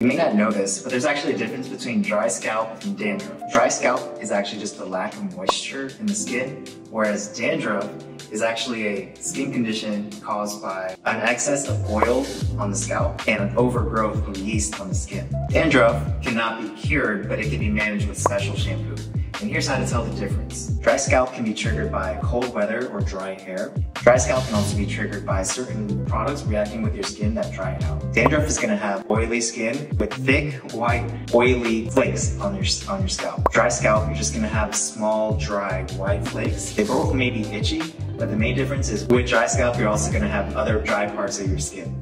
You may not know this, but there's actually a difference between dry scalp and dandruff. Dry scalp is actually just a lack of moisture in the skin, whereas dandruff is actually a skin condition caused by an excess of oil on the scalp and an overgrowth of yeast on the skin. Dandruff cannot be cured, but it can be managed with special shampoo. And here's how to tell the difference. Dry scalp can be triggered by cold weather or dry hair. Dry scalp can also be triggered by certain products reacting with your skin that dry it out. Dandruff is gonna have oily skin with thick, white, oily flakes on your, on your scalp. Dry scalp, you're just gonna have small, dry, white flakes. They both may be itchy, but the main difference is with dry scalp, you're also gonna have other dry parts of your skin.